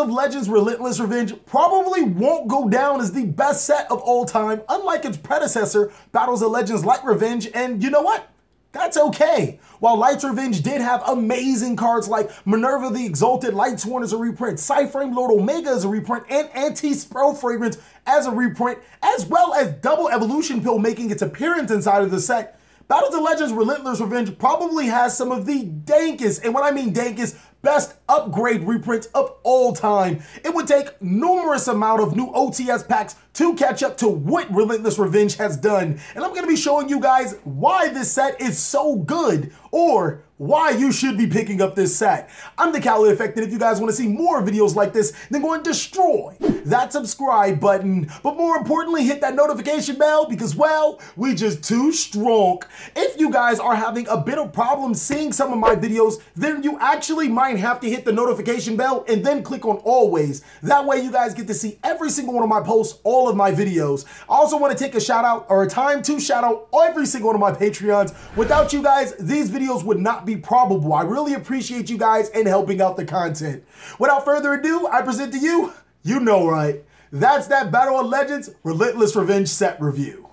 Of Legends Relentless Revenge probably won't go down as the best set of all time, unlike its predecessor, Battles of Legends Light Revenge, and you know what? That's okay. While Light's Revenge did have amazing cards like Minerva the Exalted, Light's Lightsworn as a reprint, Psyframe Lord Omega as a reprint, and Anti-Spell Fragrance as a reprint, as well as Double Evolution Pill making its appearance inside of the set, Battles of Legends Relentless Revenge probably has some of the dankest, and when I mean dankest, best upgrade reprints of all time. It would take numerous amount of new OTS packs to catch up to what Relentless Revenge has done. And I'm going to be showing you guys why this set is so good or why you should be picking up this set. I'm the Cali Effect, and if you guys want to see more videos like this, then go and destroy that subscribe button. But more importantly, hit that notification bell because, well, we just too strong. If you guys are having a bit of problem seeing some of my videos, then you actually might have to hit the notification bell and then click on always. That way you guys get to see every single one of my posts, all of my videos. I also want to take a shout out or a time to shout out every single one of my Patreons. Without you guys, these videos would not be be probable. I really appreciate you guys and helping out the content. Without further ado, I present to you, you know right, that's that Battle of Legends Relentless Revenge set review.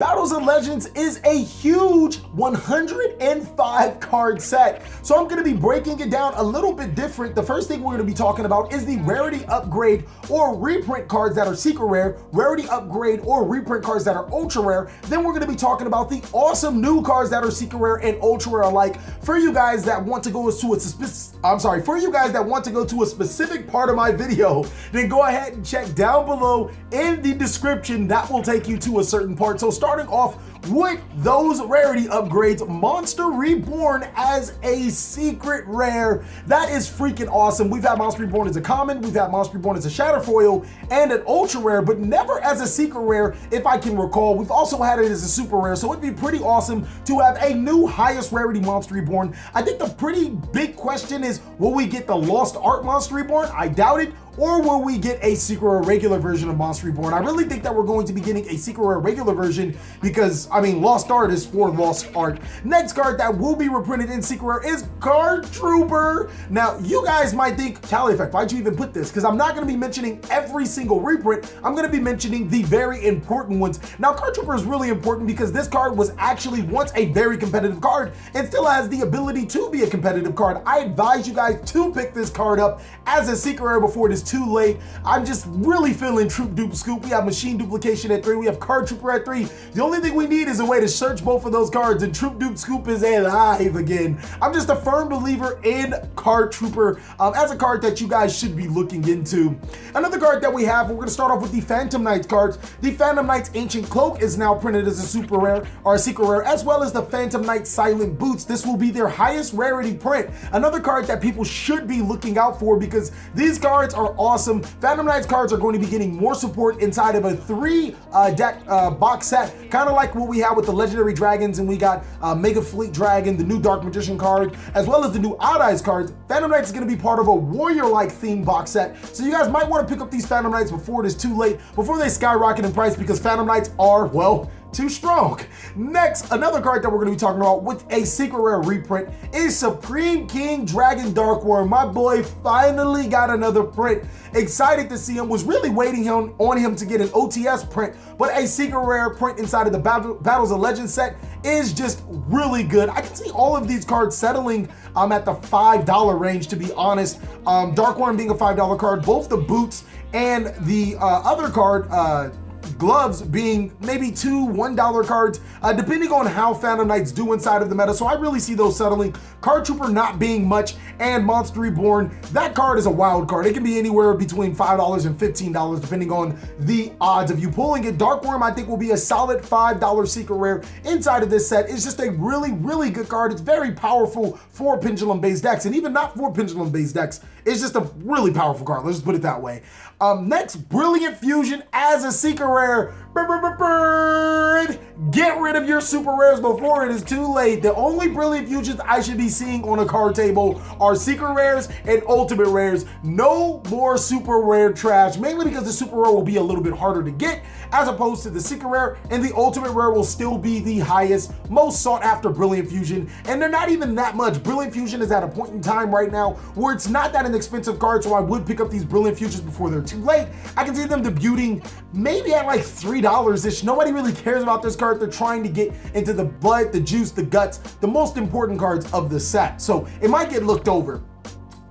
Battles of Legends is a huge 105 card set. So I'm gonna be breaking it down a little bit different. The first thing we're gonna be talking about is the rarity upgrade or reprint cards that are secret rare, rarity upgrade or reprint cards that are ultra rare. Then we're gonna be talking about the awesome new cards that are secret rare and ultra rare alike. For you guys that want to go to a specific, I'm sorry, for you guys that want to go to a specific part of my video, then go ahead and check down below in the description. That will take you to a certain part. So starting off with those rarity upgrades, Monster Reborn as a secret rare. That is freaking awesome. We've had Monster Reborn as a common, we've had Monster Reborn as a shatter foil, and an ultra rare, but never as a secret rare, if I can recall. We've also had it as a super rare, so it'd be pretty awesome to have a new highest rarity Monster Reborn. I think the pretty big question is, will we get the Lost Art Monster Reborn? I doubt it or will we get a secret or regular version of Monster Reborn? I really think that we're going to be getting a secret or regular version because, I mean, Lost Art is for Lost Art. Next card that will be reprinted in secret rare is Card Trooper. Now, you guys might think, Cali Effect, why'd you even put this? Because I'm not going to be mentioning every single reprint. I'm going to be mentioning the very important ones. Now, Card Trooper is really important because this card was actually once a very competitive card and still has the ability to be a competitive card. I advise you guys to pick this card up as a secret rare before it is too late. I'm just really feeling Troop Dupe Scoop. We have Machine Duplication at three. We have Card Trooper at three. The only thing we need is a way to search both of those cards and Troop Dupe Scoop is alive again. I'm just a firm believer in Card Trooper um, as a card that you guys should be looking into. Another card that we have, we're gonna start off with the Phantom Knights cards. The Phantom Knights Ancient Cloak is now printed as a super rare or a secret rare, as well as the Phantom Knight Silent Boots. This will be their highest rarity print. Another card that people should be looking out for because these cards are awesome. Phantom Knights cards are going to be getting more support inside of a three uh, deck uh, box set, kind of like what we have with the Legendary Dragons, and we got uh, Mega Fleet Dragon, the new Dark Magician card, as well as the new Odd Eyes cards. Phantom Knights is going to be part of a warrior-like theme box set, so you guys might want to pick up these Phantom Knights before it is too late, before they skyrocket in price, because Phantom Knights are, well, too strong. Next, another card that we're gonna be talking about with a secret rare reprint is Supreme King Dragon Darkwurm. My boy finally got another print. Excited to see him, was really waiting on, on him to get an OTS print, but a secret rare print inside of the Battle, Battles of Legends set is just really good. I can see all of these cards settling um, at the $5 range, to be honest. Um, Darkwurm being a $5 card, both the boots and the uh, other card, uh, gloves being maybe two $1 cards, uh, depending on how Phantom Knights do inside of the meta. So I really see those settling. Card Trooper not being much, and Monster Reborn, that card is a wild card. It can be anywhere between $5 and $15, depending on the odds of you pulling it. Darkwurm, I think, will be a solid $5 secret rare inside of this set. It's just a really, really good card. It's very powerful for pendulum-based decks, and even not for pendulum-based decks. It's just a really powerful card. Let's just put it that way. Um, next, Brilliant Fusion as a secret rare. Bird, bird. Get rid of your super rares before it is too late. The only brilliant fusions I should be seeing on a card table are secret rares and ultimate rares. No more super rare trash, mainly because the super rare will be a little bit harder to get as opposed to the secret rare and the ultimate rare will still be the highest, most sought after brilliant fusion. And they're not even that much. Brilliant fusion is at a point in time right now where it's not that an expensive card, so I would pick up these brilliant fusions before they're too late. I can see them debuting maybe at like $3-ish. Nobody really cares about this card. They're trying to get into the blood, the juice, the guts, the most important cards of the set. So it might get looked over.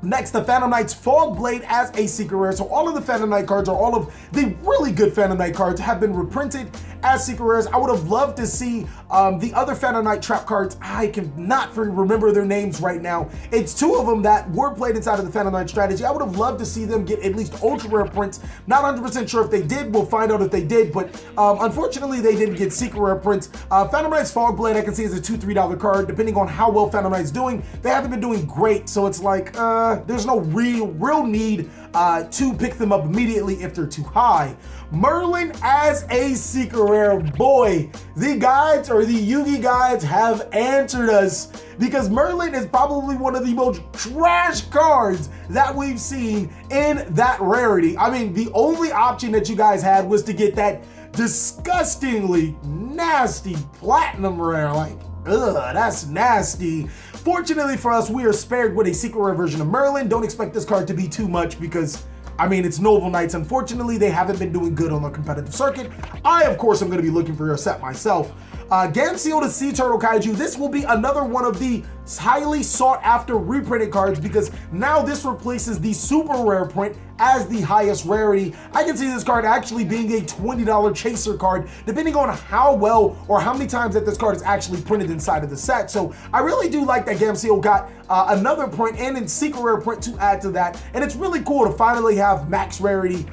Next, the Phantom Knights Fog Blade as a secret rare. So all of the Phantom Knight cards, or all of the really good Phantom Knight cards, have been reprinted as secret rares. I would have loved to see um, the other Phantom Knight trap cards. I cannot remember their names right now. It's two of them that were played inside of the Phantom Knight strategy. I would have loved to see them get at least ultra rare prints. Not 100% sure if they did. We'll find out if they did, but um, unfortunately, they didn't get secret rare prints. Uh, Phantom Knight's Fog Blade, I can see is a two, $3 card. Depending on how well Phantom Knight's doing, they haven't been doing great. So it's like, uh, there's no real, real need uh, to pick them up immediately if they're too high. Merlin as a secret rare. Boy, the guides or the Yugi guides have answered us because Merlin is probably one of the most trash cards that we've seen in that rarity. I mean, the only option that you guys had was to get that disgustingly nasty platinum rare. Like, ugh, that's nasty. Fortunately for us, we are spared with a secret rare version of Merlin. Don't expect this card to be too much because I mean, it's Noble Knights. Unfortunately, they haven't been doing good on the competitive circuit. I, of course, am going to be looking for a set myself. Uh, Gameciel the Sea Turtle Kaiju, this will be another one of the highly sought after reprinted cards because now this replaces the super rare print as the highest rarity. I can see this card actually being a $20 chaser card, depending on how well or how many times that this card is actually printed inside of the set. So I really do like that Gameciel got uh, another print and a secret rare print to add to that. And it's really cool to finally have max rarity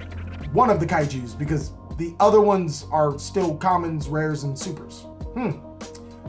one of the kaijus because the other ones are still commons, rares, and supers. Hmm.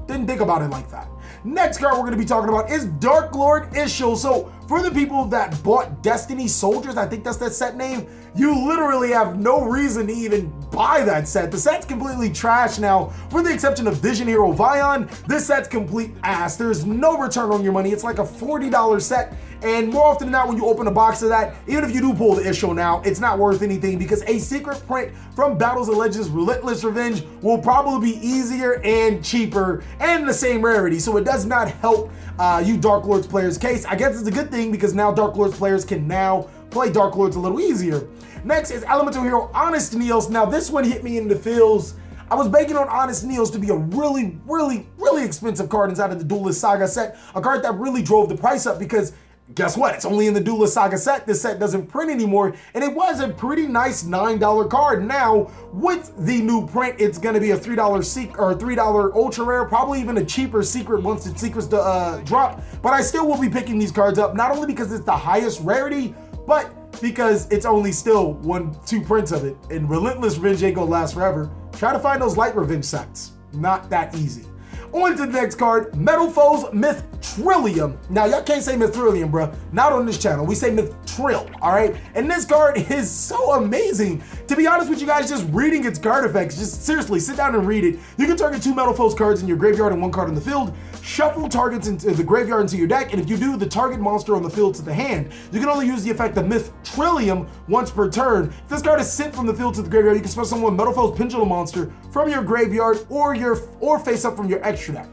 Didn't think about it like that. Next card we're going to be talking about is Dark Lord Ixchel. So for the people that bought Destiny Soldiers, I think that's that set name, you literally have no reason to even buy that set. The set's completely trash now. For the exception of Vision Hero Vion, this set's complete ass. There's no return on your money. It's like a $40 set. And more often than not, when you open a box of that, even if you do pull the Ixchel now, it's not worth anything because a secret print from Battles of Legends Relentless Revenge will probably be easier and cheaper and the same rarity. So it does not help uh, you Dark Lords players case. I guess it's a good thing because now Dark Lords players can now play Dark Lords a little easier. Next is Elemental Hero Honest Neos. Now this one hit me in the feels. I was banking on Honest Neos to be a really, really, really expensive card inside of the Duelist Saga set. A card that really drove the price up because guess what? It's only in the Duelist Saga set. This set doesn't print anymore, and it was a pretty nice $9 card. Now, with the new print, it's gonna be a $3 secret or $3 ultra rare, probably even a cheaper secret once the secrets uh, drop. But I still will be picking these cards up, not only because it's the highest rarity, but because it's only still one, two prints of it. And Relentless Revenge ain't gonna last forever. Try to find those light revenge sets. Not that easy. On to the next card, Metal Foes Mithrilium. Now, y'all can't say Mithrilium, bro. Not on this channel. We say Mithril, all right? And this card is so amazing. To be honest with you guys, just reading its card effects, just seriously, sit down and read it. You can target two Metal Foes cards in your graveyard and one card in the field. Shuffle targets into the graveyard into your deck, and if you do, the target monster on the field to the hand. You can only use the effect of Myth Trillium once per turn. If this card is sent from the field to the graveyard, you can special summon Metal Foes Pendulum Monster from your graveyard or your or face up from your extra deck.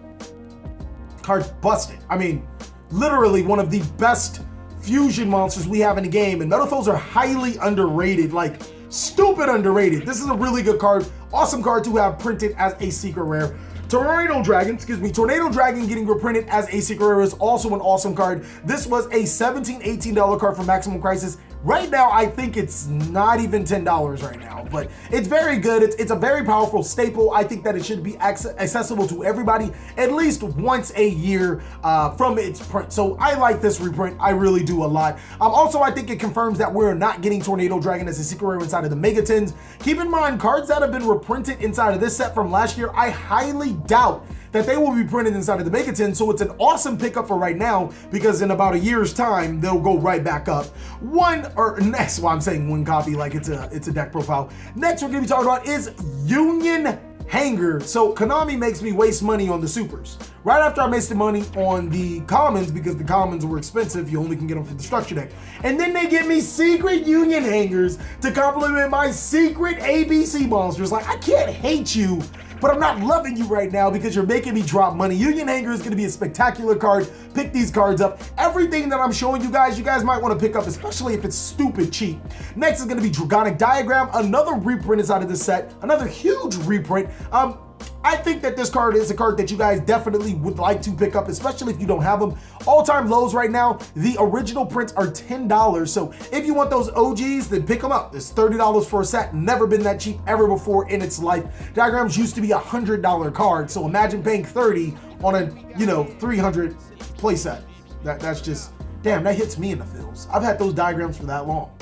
Card's busted. I mean, literally one of the best fusion monsters we have in the game, and Metal Foes are highly underrated, like stupid underrated. This is a really good card, awesome card to have printed as a secret rare. Tornado Dragon, excuse me, Tornado Dragon getting reprinted as a secret rare is also an awesome card. This was a $17, $18 card for Maximum Crisis. Right now, I think it's not even $10 right now, but it's very good. It's, it's a very powerful staple. I think that it should be accessible to everybody at least once a year uh, from its print. So I like this reprint. I really do a lot. Um, also, I think it confirms that we're not getting Tornado Dragon as a secret rare inside of the Megatins. Keep in mind, cards that have been reprinted inside of this set from last year, I highly doubt that they will be printed inside of the Megatin. So it's an awesome pickup for right now because in about a year's time, they'll go right back up. One or next, well, I'm saying one copy like it's a it's a deck profile. Next, we're gonna be talking about is Union Hangar. So Konami makes me waste money on the supers. Right after I wasted money on the commons because the commons were expensive, you only can get them for the structure deck. And then they give me secret union hangars to complement my secret ABC monsters. Like, I can't hate you but I'm not loving you right now because you're making me drop money. Union Hangar is going to be a spectacular card. Pick these cards up. Everything that I'm showing you guys, you guys might want to pick up, especially if it's stupid cheap. Next is going to be Dragonic Diagram, another reprint is out of the set, another huge reprint. Um, I think that this card is a card that you guys definitely would like to pick up, especially if you don't have them. All-time lows right now, the original prints are $10. So if you want those OGs, then pick them up. It's $30 for a set. Never been that cheap ever before in its life. Diagrams used to be a $100 card. So imagine paying 30 on a, you know, 300 playset. That, that's just, damn, that hits me in the feels. I've had those diagrams for that long.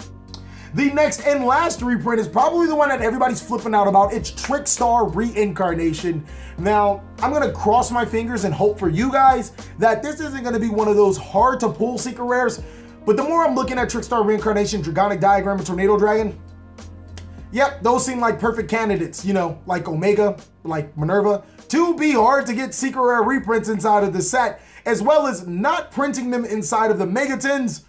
The next and last reprint is probably the one that everybody's flipping out about. It's Trickstar Reincarnation. Now, I'm gonna cross my fingers and hope for you guys that this isn't gonna be one of those hard to pull secret rares. But the more I'm looking at Trickstar Reincarnation, Dragonic Diagram, and Tornado Dragon, yep, those seem like perfect candidates, you know, like Omega, like Minerva, to be hard to get secret rare reprints inside of the set, as well as not printing them inside of the Megatons.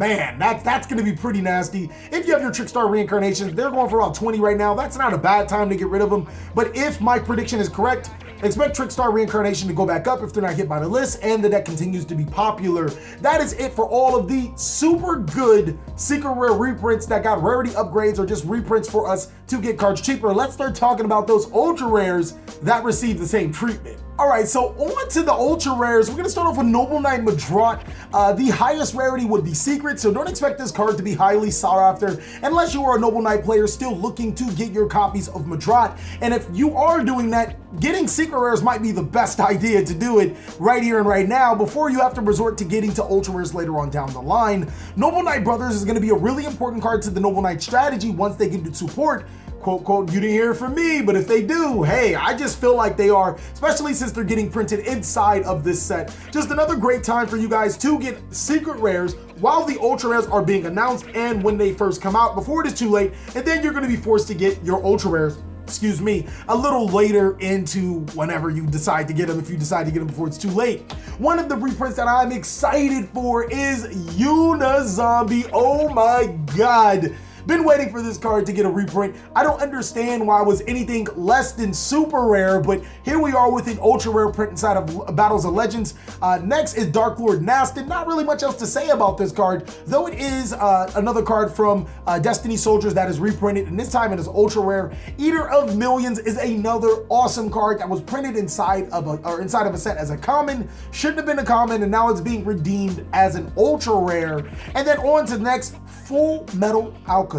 Man, that's that's gonna be pretty nasty. If you have your Trickstar reincarnations, they're going for about 20 right now. That's not a bad time to get rid of them. But if my prediction is correct, expect Trickstar reincarnation to go back up if they're not hit by the list and the deck continues to be popular. That is it for all of the super good secret rare reprints that got rarity upgrades or just reprints for us to get cards cheaper. Let's start talking about those ultra rares that receive the same treatment. All right, so on to the ultra rares. We're gonna start off with Noble Knight Medraut. Uh, the highest rarity would be Secret, so don't expect this card to be highly sought after unless you are a Noble Knight player still looking to get your copies of Medraut. And if you are doing that, getting Secret rares might be the best idea to do it right here and right now before you have to resort to getting to ultra rares later on down the line. Noble Knight Brothers is gonna be a really important card to the Noble Knight strategy once they get to support quote, quote, you didn't hear it from me, but if they do, hey, I just feel like they are, especially since they're getting printed inside of this set. Just another great time for you guys to get secret rares while the ultra rares are being announced and when they first come out before it is too late. And then you're gonna be forced to get your ultra rares excuse me, a little later into whenever you decide to get them, if you decide to get them before it's too late. One of the reprints that I'm excited for is Unizombie. Oh my God. Been waiting for this card to get a reprint. I don't understand why it was anything less than super rare, but here we are with an ultra rare print inside of Battles of Legends. Uh, next is Dark Lord Nastin. Not really much else to say about this card, though it is uh, another card from uh, Destiny Soldiers that is reprinted, and this time it is ultra rare. Eater of Millions is another awesome card that was printed inside of a or inside of a set as a common. Shouldn't have been a common, and now it's being redeemed as an ultra rare. And then on to next Full Metal Alchemist.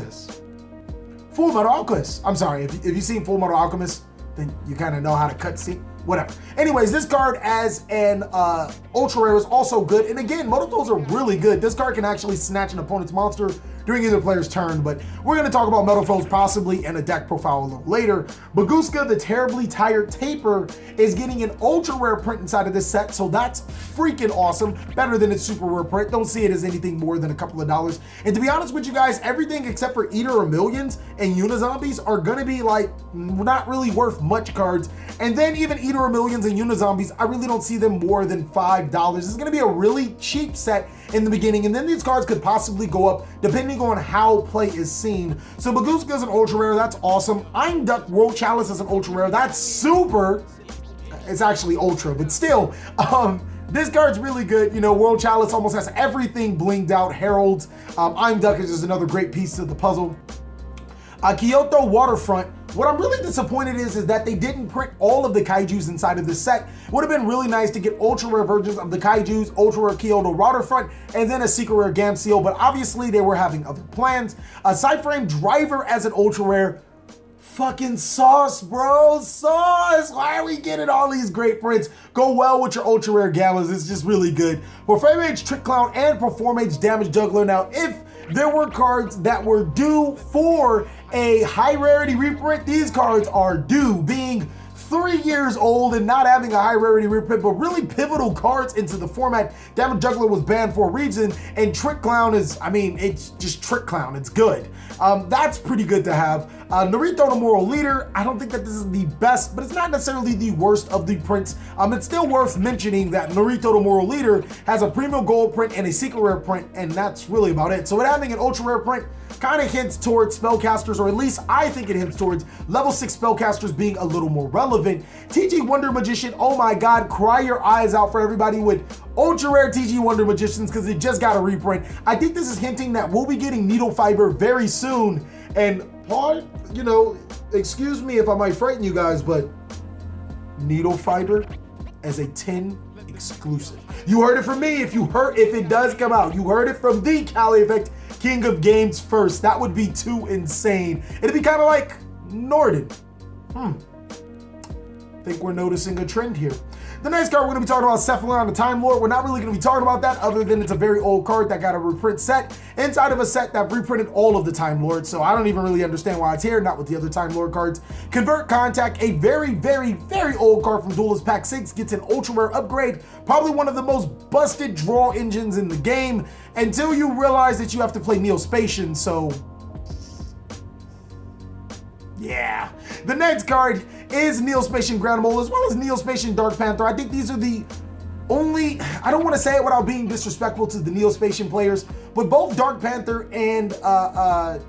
Full Metal Alchemist. I'm sorry, if, if you've seen Full Metal Alchemist, then you kind of know how to cut scene. Whatever. Anyways, this card as an uh, ultra rare is also good. And again, Mototos are really good. This card can actually snatch an opponent's monster during either player's turn, but we're to talk about Metal Foes possibly in a deck profile a little later. Baguska, the Terribly Tired Tapir, is getting an ultra rare print inside of this set, so that's freaking awesome. Better than its super rare print. Don't see it as anything more than a couple of dollars. And to be honest with you guys, everything except for Eater of Millions and Unizombies are to be like not really worth much cards. And then even Eater of Millions and Unizombies, I really don't see them more than $5. This is going to be a really cheap set in the beginning, and then these cards could possibly go up depending on how play is seen. So Baguska is an ultra rare, that's awesome. Imduk World Chalice is an ultra rare, that's super. It's actually ultra, but still, um, this card's really good. You know, World Chalice almost has everything blinged out. Heralds, um, Imduk is just another great piece of the puzzle. Uh, Kyoto Waterfront what I'm really disappointed is, is that they didn't print all of the kaijus inside of this set. It Would have been really nice to get ultra rare versions of the kaijus, ultra rare Kyoto Waterfront, and then a secret rare Gameciel, but obviously they were having other plans. A side frame driver as an ultra rare, fucking sauce, bro. Sauce. Why are we getting all these great prints? Go well with your ultra rare gammas. It's just really good. Performage Trick Clown and Performage Damage Juggler. Now, if there were cards that were due for a high rarity reprint. These cards are due, being three years old and not having a high rarity reprint, but really pivotal cards into the format. Damage Juggler was banned for a reason, and Trick Clown is, I mean, it's just Trick Clown. It's good. Um, that's pretty good to have. Uh, Norito the Moral Leader, I don't think that this is the best, but it's not necessarily the worst of the prints. Um, it's still worth mentioning that Norito the Moral Leader has a premium gold print and a secret rare print, and that's really about it. So it having an ultra rare print kind of hints towards spellcasters, or at least I think it hints towards level six spellcasters being a little more relevant. TG Wonder Magician, oh my God, cry your eyes out for everybody with ultra rare TG Wonder Magicians because it just got a reprint. I think this is hinting that we'll be getting Needle Fiber very soon. And part, you know, excuse me if I might frighten you guys, but Needle Fiber as a 10 exclusive. You heard it from me. If you heard, if it does come out, you heard it from the Cali Effect King of Games first. That would be too insane. It'd be kind of like Norden. Hmm. Think we're noticing a trend here. The next card we're going to be talking about Sephylon the Time Lord. We're not really going to be talking about that other than it's a very old card that got a reprint set inside of a set that reprinted all of the Time Lords. So I don't even really understand why it's here, not with the other Time Lord cards. Convert Contact, a very, very, very old card from Duelist Pack 6, gets an ultra rare upgrade. Probably one of the most busted draw engines in the game until you realize that you have to play Neo-Spacian. So yeah. The next card is Neo-Spacian Grand Mole as well as Neo-Spacian Dark Panther. I think these are the only, I don't want to say it without being disrespectful to the Neo-Spacian players, but both Dark Panther and uh, uh,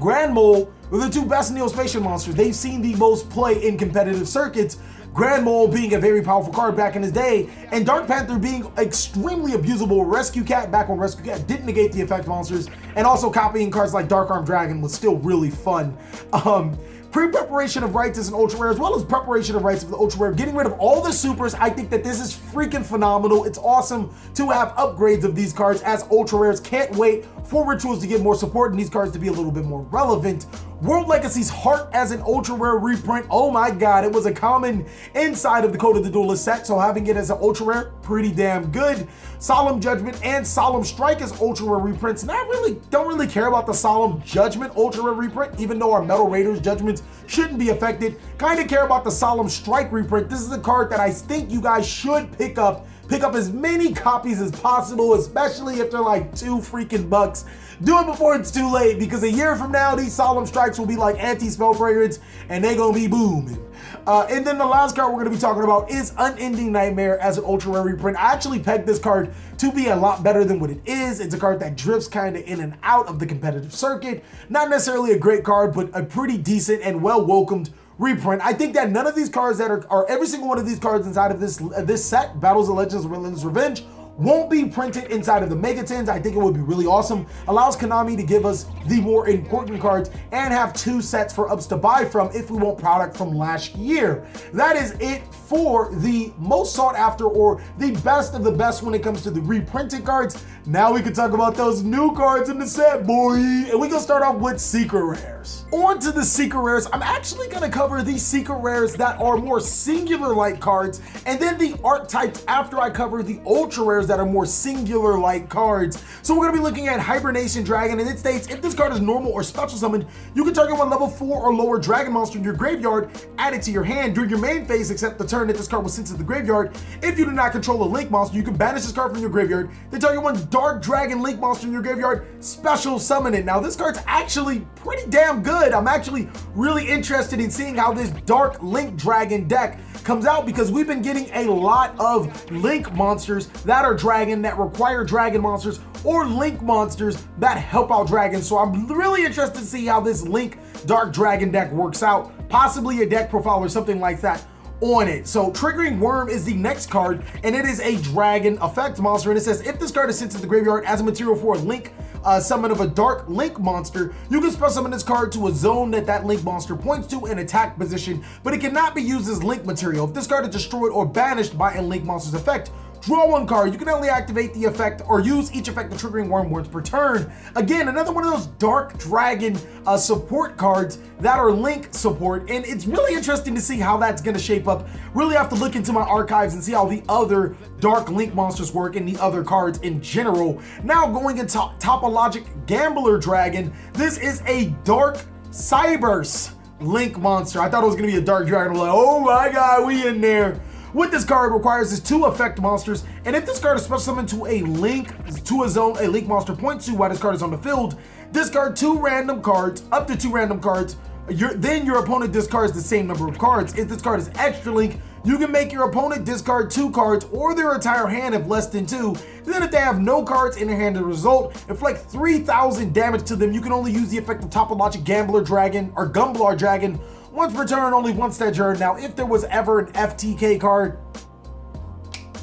Grand Mole were the two best Neo-Spacian monsters. They've seen the most play in competitive circuits, Grand Mole being a very powerful card back in his day, and Dark Panther being extremely abusable. Rescue Cat back when Rescue Cat didn't negate the effect monsters, and also copying cards like Dark Arm Dragon was still really fun. Um, Pre-preparation of Rites is an ultra rare, as well as preparation of Rites of the ultra rare. Getting rid of all the supers, I think that this is freaking phenomenal. It's awesome to have upgrades of these cards as ultra rares. Can't wait for rituals to get more support and these cards to be a little bit more relevant. World Legacy's Heart as an ultra rare reprint. Oh my god, it was a common inside of the Code of the Duelist set, so having it as an ultra rare, pretty damn good. Solemn Judgment and Solemn Strike as ultra rare reprints. And I really don't really care about the Solemn Judgment ultra rare reprint, even though our Metal Raiders judgments shouldn't be affected. Kind of care about the Solemn Strike reprint. This is a card that I think you guys should pick up Pick up as many copies as possible, especially if they're like two freaking bucks. Do it before it's too late because a year from now, these solemn strikes will be like anti-spell fragrance and they gonna be booming. Uh, and then the last card we're to be talking about is Unending Nightmare as an ultra rare reprint. I actually pegged this card to be a lot better than what it is. It's a card that drifts kind of in and out of the competitive circuit. Not necessarily a great card, but a pretty decent and well welcomed reprint. I think that none of these cards that are, are every single one of these cards inside of this this set, Battles of Legends Relentless Revenge, won't be printed inside of the Megatins. I think it would be really awesome. Allows Konami to give us the more important cards and have two sets for ups to buy from if we want product from last year. That is it for the most sought after or the best of the best when it comes to the reprinted cards. Now we can talk about those new cards in the set, boy. And we can start off with secret rares. On to the secret rares. I'm actually gonna cover these secret rares that are more singular-like cards and then the archetypes after I cover the ultra rares that are more singular like cards. So we're gonna be looking at Hibernation Dragon and it states if this card is normal or special summoned, you can target one level four or lower dragon monster in your graveyard, add it to your hand during your main phase except the turn that this card was sent to the graveyard. If you do not control a link monster, you can banish this card from your graveyard, then target one dark dragon link monster in your graveyard, special summon it. Now this card's actually pretty damn good. I'm actually really interested in seeing how this dark link dragon deck comes out because we've been getting a lot of link monsters that are dragon that require dragon monsters or link monsters that help out dragons. So I'm really interested to see how this link dark dragon deck works out. Possibly a deck profile or something like that on it. So Triggering Wurm is the next card, and it is a dragon effect monster. And it says, if this card is sent to the graveyard as a material for a link uh, summon of a dark link monster, you can spell summon this card to a zone that that link monster points to in attack position, but it cannot be used as link material. If this card is destroyed or banished by a link monster's effect, Draw one card. You can only activate the effect or use each effect of triggering wurm once per turn. Again, another one of those Dark Dragon uh, support cards that are Link support, and it's really interesting to see how that's going to shape up. Really have to look into my archives and see how the other Dark Link monsters work and the other cards in general. Now going into Topologic Gambler Dragon, this is a Dark Cybers Link monster. I thought it was gonna be a Dark Dragon. I'm like, oh my god, we in there. What this card requires is two effect monsters, and if this card is special summoned to a link, to a zone, a link monster points to while this card is on the field, discard two random cards, up to two random cards, your, then your opponent discards the same number of cards. If this card is extra link, you can make your opponent discard two cards or their entire hand if less than two. Then if they have no cards in their hand as a result, inflict 3,000 damage to them. You can only use the effect of Topologic Gambler Dragon or Gumblar Dragon once per turn, only once that turn. Now, if there was ever an FTK card,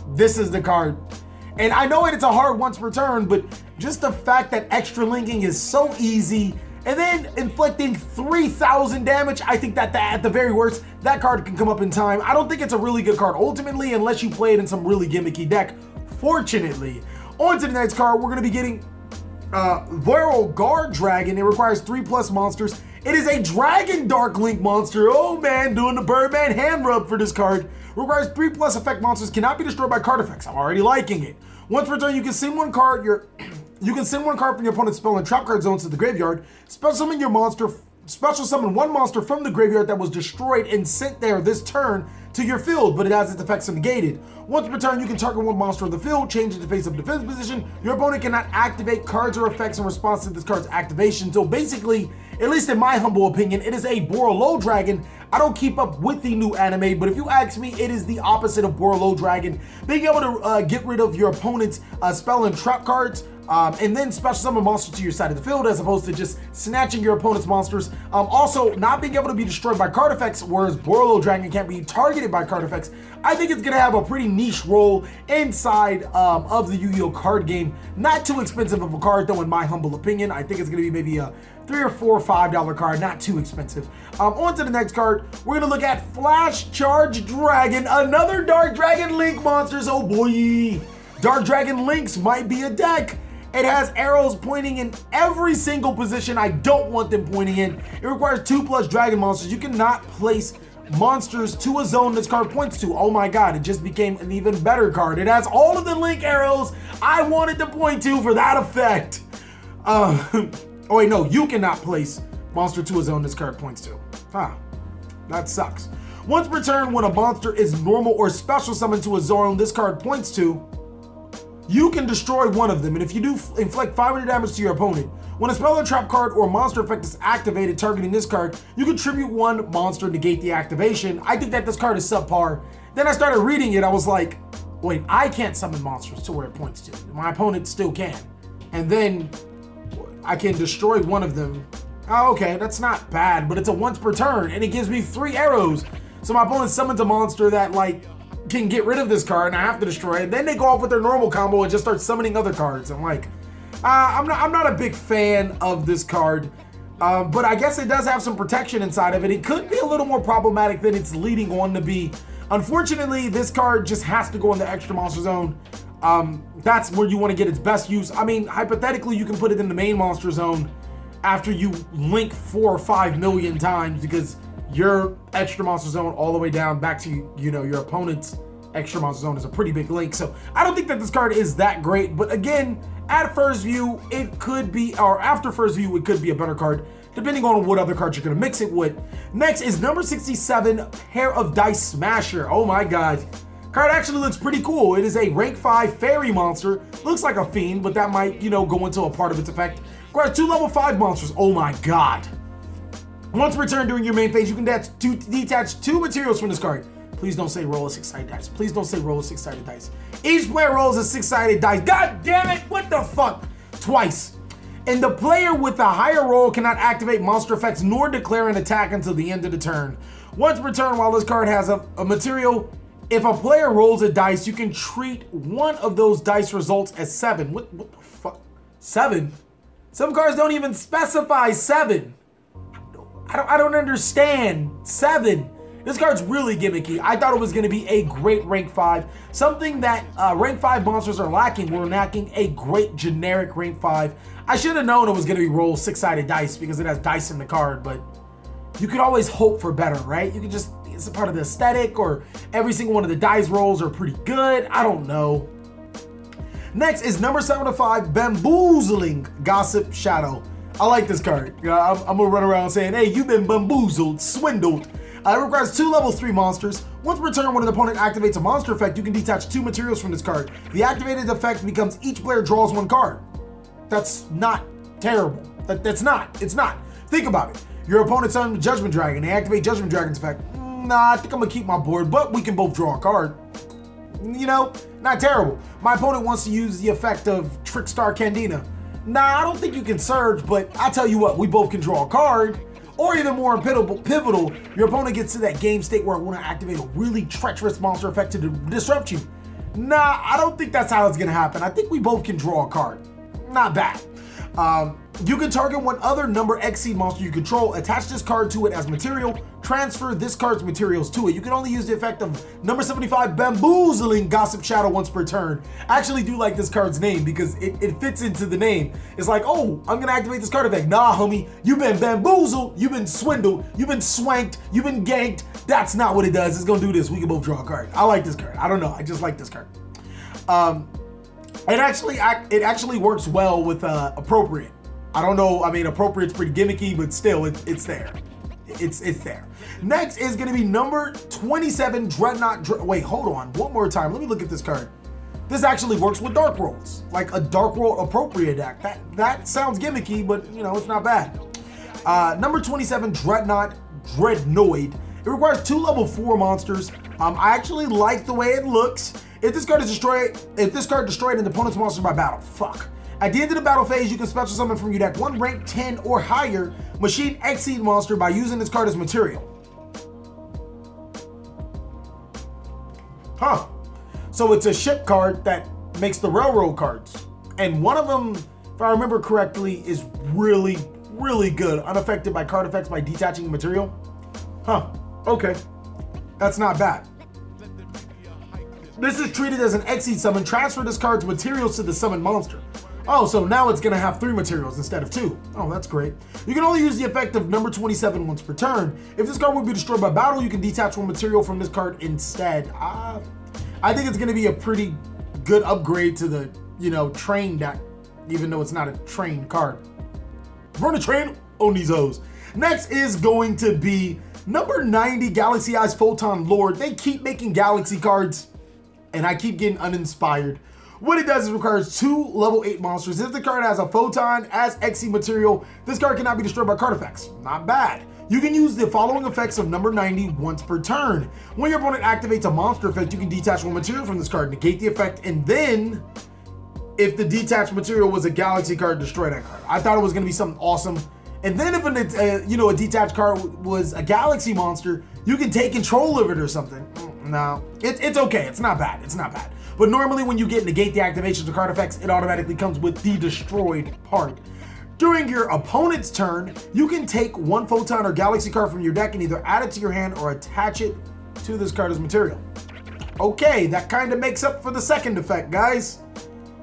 this is the card. And I know it's a hard once per turn, but just the fact that extra linking is so easy and then inflicting 3,000 damage, I think that, that at the very worst, that card can come up in time. I don't think it's a really good card ultimately, unless you play it in some really gimmicky deck. Fortunately, on to the next card, we're going to be getting uh, Borrelguard Dragon. It requires three plus monsters. It is a Dragon Dark Link monster. Oh man, doing the Birdman hand rub for this card. Requires three plus effect monsters. Cannot be destroyed by card effects. I'm already liking it. Once per turn, you can send one card. Your you can send one card from your opponent's spell and trap card zones to the graveyard. Special summon your monster. Special summon one monster from the graveyard that was destroyed and sent there this turn to your field, but it has its effects negated. Once per turn, you can target one monster on the field, change it to face-up defense position. Your opponent cannot activate cards or effects in response to this card's activation. So basically, at least in my humble opinion, it is a Borreload Dragon. I don't keep up with the new anime, but if you ask me, it is the opposite of Borreload Dragon. Being able to uh, get rid of your opponent's uh, spell and trap cards, um, and then special summon monsters to your side of the field as opposed to just snatching your opponent's monsters. Um, also, not being able to be destroyed by card effects, whereas Borreload Dragon can't be targeted by card effects. I think it's going to have a pretty niche role inside um, of the Yu-Gi-Oh card game. Not too expensive of a card, though, in my humble opinion. I think it's going to be maybe a three or four five dollar card not too expensive um, on to the next card we're gonna look at flash charge dragon another dark dragon link monsters oh boy dark dragon links might be a deck it has arrows pointing in every single position I don't want them pointing in. It requires two plus dragon monsters. You cannot place monsters to a zone this card points to. Oh my god, it just became an even better card. It has all of the link arrows I wanted to point to for that effect. Uh, oh wait, no, you cannot place monster to a zone this card points to. Huh, that sucks. Once per turn, when a monster is normal or special summoned to a zone this card points to, you can destroy one of them, and if you do inflict 500 damage to your opponent, when a spell or trap card or monster effect is activated targeting this card, you contribute one monster negate the activation. I think that this card is subpar. Then I started reading it, I was like, wait, I can't summon monsters to where it points to. My opponent still can. And then I can destroy one of them. Oh, okay, that's not bad, but it's a once per turn, and it gives me three arrows. So my opponent summons a monster that like can get rid of this card and I have to destroy it. Then they go off with their normal combo and just start summoning other cards. I'm like, uh, I'm not I'm not a big fan of this card. Um, but I guess it does have some protection inside of it. It could be a little more problematic than it's leading on to be. Unfortunately, this card just has to go in the extra monster zone. Um, that's where you want to get its best use. I mean, hypothetically, you can put it in the main monster zone after you link four or five million times because your extra monster zone all the way down back to you know your opponent's extra monster zone is a pretty big link. So I don't think that this card is that great, but again, at first view, it could be, or after first view, it could be a better card, depending on what other cards you're gonna mix it with. Next is number 67, Pair of Dice Smasher. Oh my god. Card actually looks pretty cool. It is a rank 5 fairy monster. Looks like a fiend, but that might, you know, go into a part of its effect. Requires two level 5 monsters. Oh my god. Once returned during your main phase, you can detach two materials from this card. Please don't say roll a six-sided dice. Please don't say roll a six-sided dice. Each player rolls a six-sided dice. God damn it! What the fuck? Twice. And the player with the higher roll cannot activate monster effects nor declare an attack until the end of the turn. Once per turn, while this card has a, a material, if a player rolls a dice, you can treat one of those dice results as seven. What, what the fuck? Seven? Some cards don't even specify seven. I don't, I don't understand. Seven. This card's really gimmicky. I thought it was going to be a great rank 5. Something that uh, rank 5 monsters are lacking. We're lacking a great generic rank 5. I should have known it was going to be roll six-sided dice because it has dice in the card, but you could always hope for better, right? You could just, it's a part of the aesthetic or every single one of the dice rolls are pretty good. I don't know. Next is number 75, Bamboozling Gossip Shadow. I like this card. I'm, I'm gonna run around saying, hey, you've been bamboozled, swindled. Uh, it requires two level 3 monsters. Once per turn, when an opponent activates a monster effect, you can detach two materials from this card. The activated effect becomes each player draws one card. That's not terrible. That, that's not. It's not. Think about it. Your opponent's on Judgment Dragon. They activate Judgment Dragon's effect. Nah, I think I'm gonna keep my board, but we can both draw a card. You know, not terrible. My opponent wants to use the effect of Trickstar Candina. Nah, I don't think you can surge, but I tell you what, we both can draw a card. Or even more pivotal, your opponent gets to that game state where I want to activate a really treacherous monster effect to disrupt you. Nah, I don't think that's how it's gonna happen. I think we both can draw a card. Not bad. Um, you can target one other number Xyz monster you control, attach this card to it as material, transfer this card's materials to it. You can only use the effect of number 75 Bamboozling Gossip Shadow once per turn. I actually do like this card's name because it, it fits into the name. It's like, oh, I'm gonna activate this card effect. Nah, homie, you've been bamboozled, you've been swindled, you've been swanked, you've been ganked. That's not what it does. It's gonna do this. We can both draw a card. I like this card. I don't know. I just like this card. Um, it actually it actually works well with uh, appropriate. I don't know. I mean, appropriate's pretty gimmicky, but still, it, it's there. It's it's there. Next is going to be number 27 Dreadnought. Dre wait, hold on. One more time. Let me look at this card. This actually works with Dark Worlds, like a Dark World appropriate deck. That that sounds gimmicky, but you know it's not bad. Uh, number 27 Dreadnought Dreadnoid. It requires two level four monsters. Um, I actually like the way it looks. If this card is destroyed, if this card destroyed an opponent's monster by battle, fuck. At the end of the battle phase, you can special summon from your deck one rank 10 or higher Machine Xyz monster by using this card as material. Huh. So it's a ship card that makes the railroad cards. And one of them, if I remember correctly, is really, really good. Unaffected by card effects by detaching material. Huh. Okay. That's not bad. This is treated as an Xyz summon. Transfer this card's materials to the summoned monster. Oh, so now it's gonna have three materials instead of two. Oh, that's great. You can only use the effect of number 27 once per turn. If this card would be destroyed by battle, you can detach one material from this card instead. Uh, I think it's gonna be a pretty good upgrade to the, you know, train deck, even though it's not a train card. Run a train on these O's. Next is going to be number 90 Galaxy Eyes Photon Lord. They keep making Galaxy cards, and I keep getting uninspired. What it does is requires two level 8 monsters. If the card has a photon as Xyz material, this card cannot be destroyed by card effects. Not bad. You can use the following effects of number 90 once per turn. When your opponent activates a monster effect, you can detach one material from this card, negate the effect, and then if the detached material was a galaxy card, destroy that card. I thought it was going to be something awesome. And then if an, uh, you know a detached card was a galaxy monster, you can take control of it or something. No, it, it's okay. It's not bad. It's not bad. But normally when you get negate the activations of card effects, it automatically comes with the destroyed part. During your opponent's turn, you can take one Photon or Galaxy card from your deck and either add it to your hand or attach it to this card as material. Okay, that kind of makes up for the second effect, guys.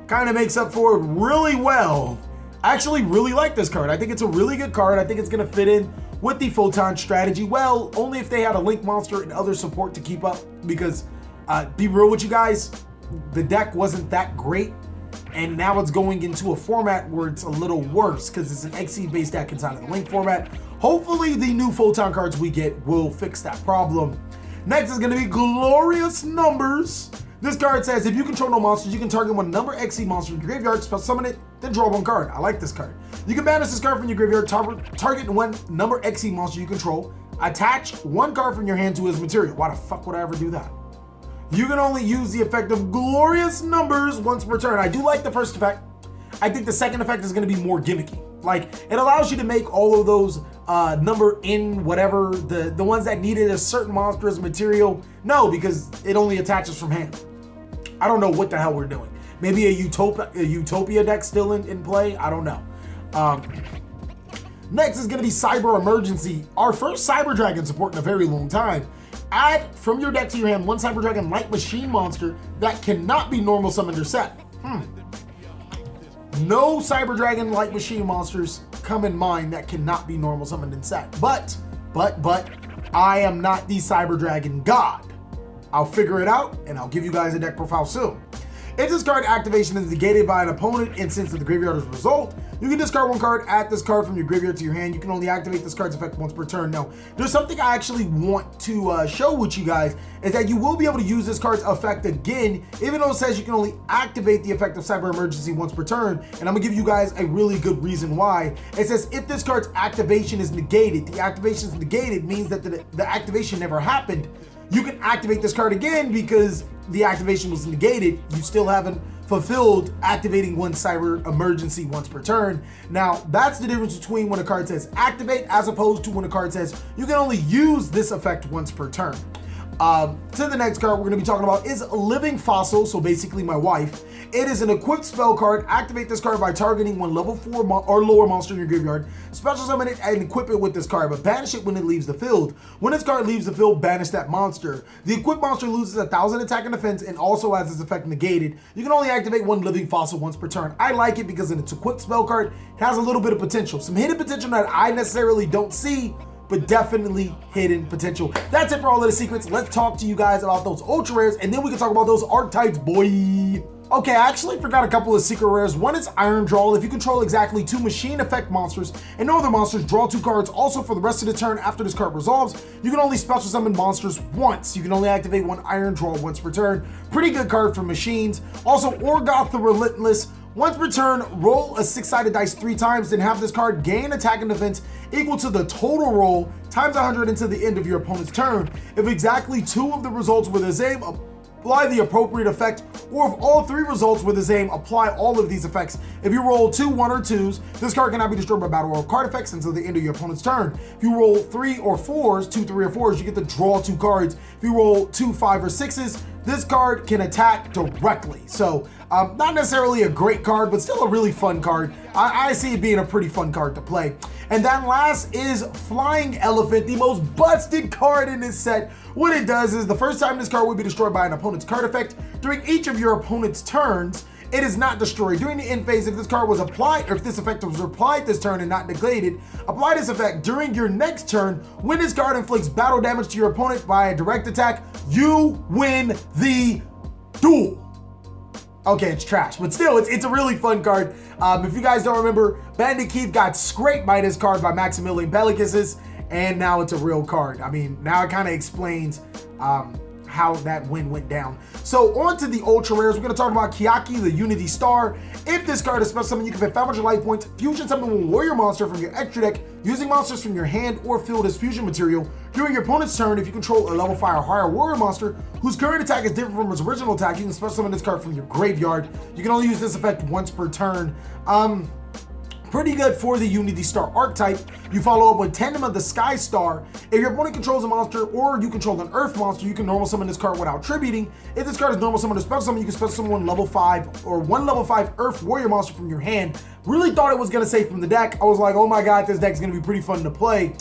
Kind of makes up for it really well. I actually really like this card. I think it's a really good card. I think it's going to fit in with the Photon strategy. Well, only if they had a Link monster and other support to keep up. Because, uh, be real with you guys, the deck wasn't that great and now it's going into a format where it's a little worse because it's an Xyz based deck inside of the Link format. Hopefully the new Photon cards we get will fix that problem. Next is going to be Glorious Numbers. This card says if you control no monsters, you can target one number Xyz monster in your graveyard, spell summon it, then draw one card. I like this card. You can banish this card from your graveyard, tar target one number Xyz monster you control, attach one card from your hand to its material. Why the fuck would I ever do that? You can only use the effect of glorious numbers once per turn. I do like the first effect. I think the second effect is going to be more gimmicky. Like it allows you to make all of those uh, number in whatever the the ones that needed a certain monster as material. No, because it only attaches from hand. I don't know what the hell we're doing. Maybe a utopia a utopia deck still in, in play. I don't know. Um, next is going to be Cyber Emergency, our first Cyber Dragon support in a very long time. Add from your deck to your hand one Cyber Dragon Light Machine monster that cannot be normal summoned or set. Hmm. No Cyber Dragon Light Machine monsters come in mind that cannot be normal summoned and set. But, but, but, I am not the Cyber Dragon God. I'll figure it out and I'll give you guys a deck profile soon. If this card activation is negated by an opponent and to the graveyard a result, you can discard one card, add this card from your graveyard to your hand. You can only activate this card's effect once per turn. Now, there's something I actually want to uh, show with you guys is that you will be able to use this card's effect again, even though it says you can only activate the effect of Cyber Emergency once per turn. And I'm gonna give you guys a really good reason why. It says if this card's activation is negated, the activation is negated means that the, the activation never happened. You can activate this card again because the activation was negated. You still haven't fulfilled activating one cyber emergency once per turn. Now, that's the difference between when a card says activate as opposed to when a card says you can only use this effect once per turn. Um, to the next card we're going to be talking about is Living Fossil, so basically my wife. It is an equipped spell card. Activate this card by targeting one level 4 or lower monster in your graveyard. Special summon it and equip it with this card, but banish it when it leaves the field. When this card leaves the field, banish that monster. The equipped monster loses a 1000 attack and defense and also has its effect negated. You can only activate one Living Fossil once per turn. I like it because it's a equipped spell card. It has a little bit of potential. Some hidden potential that I necessarily don't see but definitely hidden potential. That's it for all of the secrets. Let's talk to you guys about those ultra rares, and then we can talk about those archetypes, boy. Okay, I actually forgot a couple of secret rares. One is Iron Draw. If you control exactly two machine effect monsters and no other monsters, draw two cards. Also, for the rest of the turn after this card resolves, you can only special summon monsters once. You can only activate one Iron Draw once per turn. Pretty good card for machines. Also, Orgoth the Relentless. Once per turn, roll a six-sided dice three times, then have this card gain attack and defense equal to the total roll times 100 until the end of your opponent's turn. If exactly two of the results were the same, apply the appropriate effect, or if all three results were the same, apply all of these effects. If you roll two, one, or twos, this card cannot be destroyed by battle or card effects until the end of your opponent's turn. If you roll three or fours, two, three, or fours, you get to draw two cards. If you roll two, five, or sixes, this card can attack directly. So um, not necessarily a great card, but still a really fun card. I, I see it being a pretty fun card to play. And then last is Flying Elephant, the most busted card in this set. What it does is the first time this card will be destroyed by an opponent's card effect, during each of your opponent's turns, it is not destroyed. During the end phase, if this card was applied, or if this effect was applied this turn and not negated, apply this effect during your next turn. When this card inflicts battle damage to your opponent by a direct attack, you win the duel. Okay, it's trash, but still, it's, it's a really fun card. Um, if you guys don't remember, Bandit Keith got scraped by this card by Maximillion Pegasus, and now it's a real card. I mean, now it kind of explains um, how that win went down. So on to the ultra rares. We're going to talk about Kiaki, the Unity Star. If this card is special summon, you can pay 500 life points, fusion summon one warrior monster from your extra deck, using monsters from your hand or field as fusion material. During your opponent's turn, if you control a level 5 or higher warrior monster, whose current attack is different from its original attack, you can special summon this card from your graveyard. You can only use this effect once per turn. Um, Pretty good for the Unity Star archetype. You follow up with Tandem of the Sky Star. If your opponent controls a monster or you control an Earth monster, you can normal summon this card without tributing. If this card is normal summon or special summon, you can special summon one level 5 or one level 5 Earth Warrior monster from your hand. Really thought it was going to say from the deck. I was like, oh my god, this deck is going to be pretty fun to play.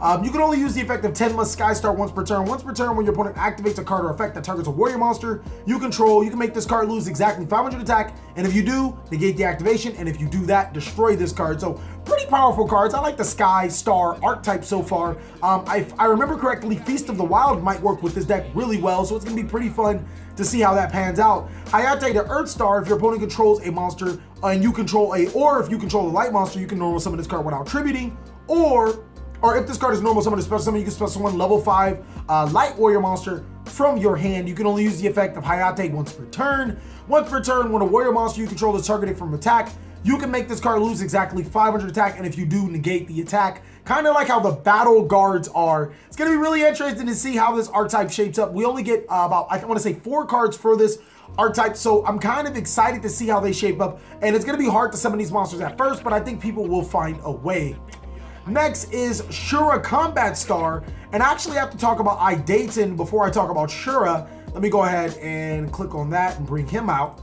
Um, you can only use the effect of Tandem Sky Star once per turn. Once per turn, when your opponent activates a card or effect that targets a warrior monster you control, you can make this card lose exactly 500 attack. And if you do, negate the activation. And if you do that, destroy this card. So pretty powerful cards. I like the Sky Star archetype so far. Um, I, I remember correctly, Feast of the Wild might work with this deck really well. So it's going to be pretty fun to see how that pans out. Hayate the Earth Star, if your opponent controls a monster and you control a, or if you control a light monster, you can normal summon this card without tributing. Or or if this card is normal summon a special summon, you can special summon level 5 uh, Light Warrior monster from your hand. You can only use the effect of Hayate once per turn. Once per turn, when a warrior monster you control is targeted from attack, you can make this card lose exactly 500 attack, and if you do, negate the attack. Kind of like how the battle guards are. It's going to be really interesting to see how this archetype shapes up. We only get uh, about, I want to say, four cards for this archetype, so I'm kind of excited to see how they shape up. And it's going to be hard to summon these monsters at first, but I think people will find a way. Next is Shura Combat Star. And I actually have to talk about Idaten before I talk about Shura. Let me go ahead and click on that and bring him out.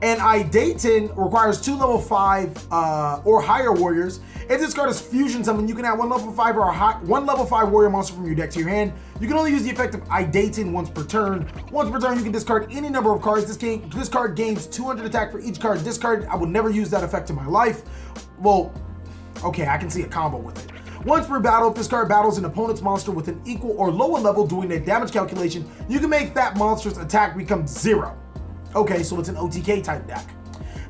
And Idaten requires two level five uh, or higher warriors. If this card is fusion summon, you can add one level five or high, one level five warrior monster from your deck to your hand. You can only use the effect of Idaten once per turn. Once per turn, you can discard any number of cards. This game, this card gains 200 attack for each card discarded. I will never use that effect in my life. Well, Okay, I can see a combo with it. Once per battle, if this card battles an opponent's monster with an equal or lower level doing a damage calculation, you can make that monster's attack become zero. Okay, so it's an OTK type deck.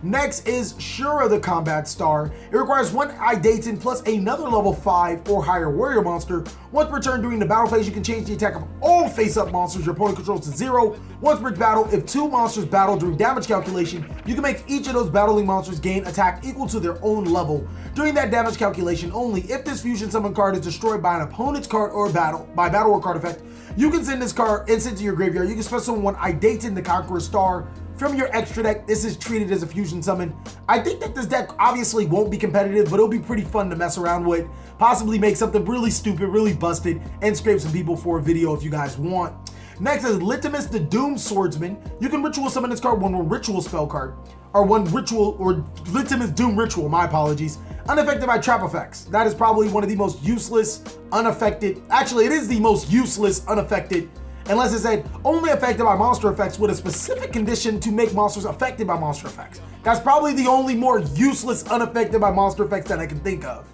Next is Shura the Combat Star. It requires one Idaten plus another level 5 or higher warrior monster. Once per turn during the battle phase, you can change the attack of all face-up monsters your opponent controls to zero. Once per battle, if two monsters battle during damage calculation, you can make each of those battling monsters gain attack equal to their own level. During that damage calculation only, if this fusion summon card is destroyed by an opponent's card or battle, by battle or card effect, you can send this card instant to your graveyard. You can special summon one Idaten the Conqueror Star from your extra deck, this is treated as a fusion summon. I think that this deck obviously won't be competitive, but it'll be pretty fun to mess around with. Possibly make something really stupid, really busted, and scrape some people for a video if you guys want. Next is Lithmus the Doom Swordsman. You can ritual summon this card one ritual spell card, or one ritual, or Lithmus Doom Ritual, my apologies, unaffected by trap effects. That is probably one of the most useless, unaffected, actually it is the most useless, unaffected unless it said only affected by monster effects with a specific condition to make monsters affected by monster effects. That's probably the only more useless unaffected by monster effects that I can think of.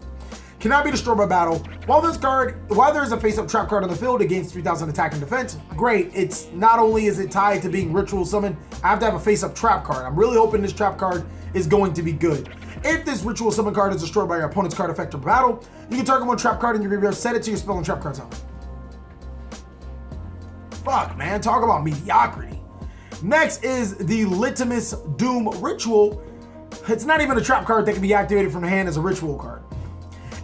Cannot be destroyed by battle. While this card, while there's a face-up trap card on the field against 3000 attack and defense, great. It's not only is it tied to being ritual summon, I have to have a face-up trap card. I'm really hoping this trap card is going to be good. If this ritual summon card is destroyed by your opponent's card effect or battle, you can target one trap card in your graveyard, set it to your spell and trap card zone. Fuck, man. Talk about mediocrity. Next is the Lithmus Doom Ritual. It's not even a trap card that can be activated from the hand as a ritual card.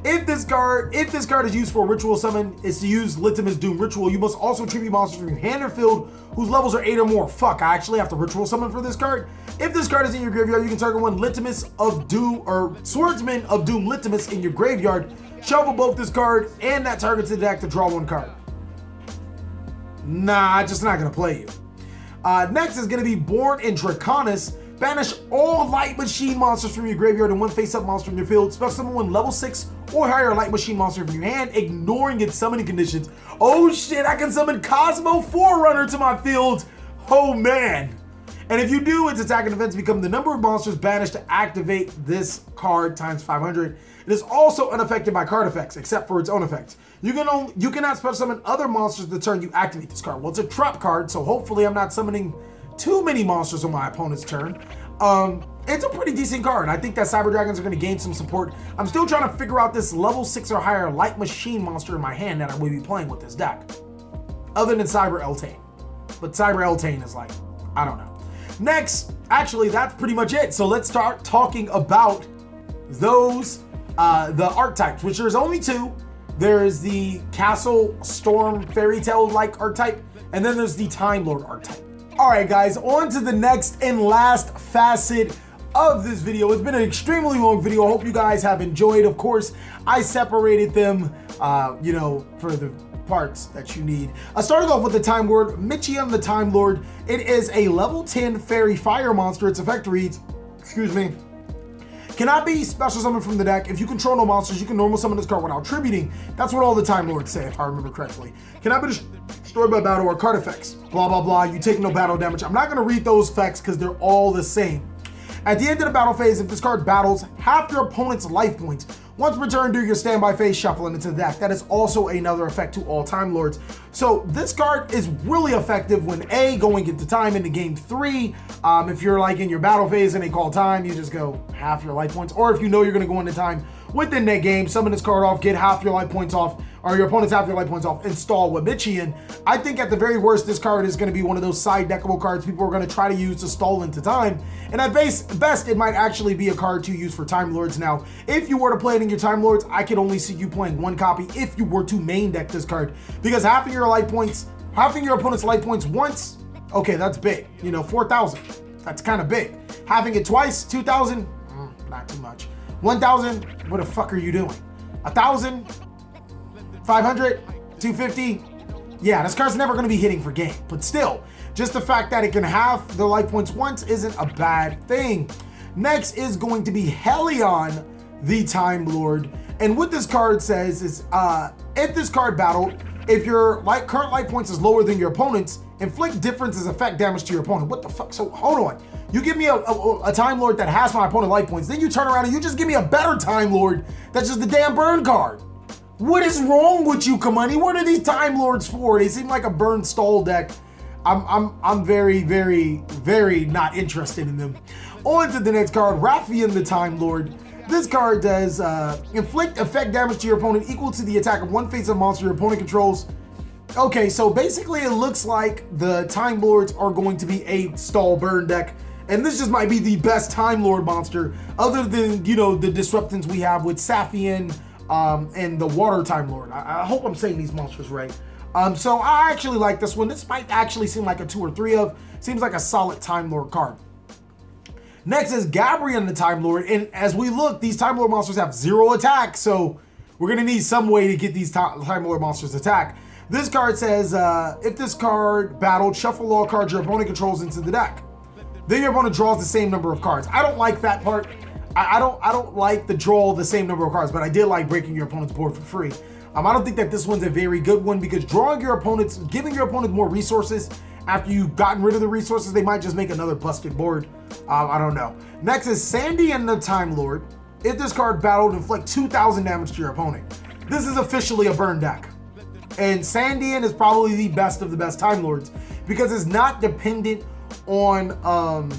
If this card, if this card is used for a ritual summon, is to use Lithmus Doom Ritual, you must also tribute monsters from your hand or field whose levels are 8 or more. Fuck, I actually have to ritual summon for this card. If this card is in your graveyard, you can target one Lithmus of Doom or Swordsman of Doom Lithmus in your graveyard. Shuffle both this card and that target to the deck to draw one card. Nah, just not gonna play you. Uh, next is gonna be Born in Draconis. Banish all light machine monsters from your graveyard and one face-up monster from your field. Special summon one level 6 or higher light machine monster from your hand, ignoring its summoning conditions. Oh shit, I can summon Cosmo Forerunner to my field. Oh man. And if you do, its attack and defense become the number of monsters banished to activate this card times 500. It is also unaffected by card effects, except for its own effects. You can only you cannot special summon other monsters the turn you activate this card. Well, it's a trap card, so hopefully I'm not summoning too many monsters on my opponent's turn. Um, it's a pretty decent card. I think that Cyber Dragons are going to gain some support. I'm still trying to figure out this level 6 or higher light machine monster in my hand that I will be playing with this deck. Other than Cyber Eltanin. But Cyber Eltanin is like, I don't know. Next, actually, that's pretty much it. So let's start talking about those, uh, the archetypes, which there's only two. There's the Castle Storm Fairy Tale like archetype, and then there's the Time Lord archetype. All right, guys, on to the next and last facet of this video. It's been an extremely long video. I hope you guys have enjoyed. Of course, I separated them, uh, you know, for the parts that you need. I started off with the Time Lord, Michion the Time Lord. It is a level 10 fairy fire monster. Its effect reads, excuse me, Cannot be special summoned from the deck. If you control no monsters, you can normal summon this card without tributing. That's what all the Time Lords say, if I remember correctly. Cannot be destroyed by battle or card effects. Blah, blah, blah. You take no battle damage. I'm not going to read those effects because they're all the same. At the end of the battle phase, if this card battles half your opponent's life points, once per turn, do your standby phase, shuffle into the deck. That is also another effect to all Time Lords. So this card is really effective when A, going into time into game three. Um, if you're like in your battle phase and they call time, you just go half your life points. Or if you know you're gonna go into time within that game, summon this card off, get half your life points off, or your opponent's half your life points off, install Wemichian. I think at the very worst, this card is going to be one of those side deckable cards people are going to try to use to stall into time. And at base, best, it might actually be a card to use for Time Lords. Now, if you were to play it in your Time Lords, I could only see you playing one copy if you were to main deck this card. Because half of your life points, half of your opponent's life points once, okay, that's big. You know, 4,000. That's kind of big. Having it twice, 2,000, mm, not too much. 1,000, what the fuck are you doing? A thousand, 500, 250. Yeah, this card's never going to be hitting for game, but still, just the fact that it can have the life points once isn't a bad thing. Next is going to be Hailon, the Time Lord. And what this card says is, uh, if this card battled, if your like current life points is lower than your opponent's, inflict differences affect damage to your opponent. What the fuck? So hold on. You give me a, a, a, Time Lord that has my opponent life points, then you turn around and you just give me a better Time Lord that's just the damn burn card. What is wrong with you, Konami? What are these Time Lords for? They seem like a burn stall deck. I'm I'm I'm very very very not interested in them. On to the next card, Raphion the Time Lord. This card does uh, inflict effect damage to your opponent equal to the attack of one face-up monster your opponent controls. Okay, so basically it looks like the Time Lords are going to be a stall burn deck. And this just might be the best Time Lord monster other than, you know, the disruptants we have with Saphian um, and the Water Time Lord. I, I hope I'm saying these monsters right. Um, so I actually like this one. This might actually seem like a two or three of. Seems like a solid Time Lord card. Next is Gabrion the Time Lord. And as we look, these Time Lord monsters have zero attack. So we're to need some way to get these Time Lord monsters attack. This card says, uh, if this card battled, shuffle all cards your opponent controls into the deck. Then your opponent draws the same number of cards. I don't like that part. I, I don't I don't like the draw the same number of cards, but I did like breaking your opponent's board for free. Um, I don't think that this one's a very good one because drawing your opponents, giving your opponent more resources after you've gotten rid of the resources, they might just make another busted board. Um, I don't know. Next is Sandaion the Time Lord. If this card battled, inflict 2,000 damage to your opponent. This is officially a burn deck. And Sandaion is probably the best of the best Time Lords because it's not dependent on um,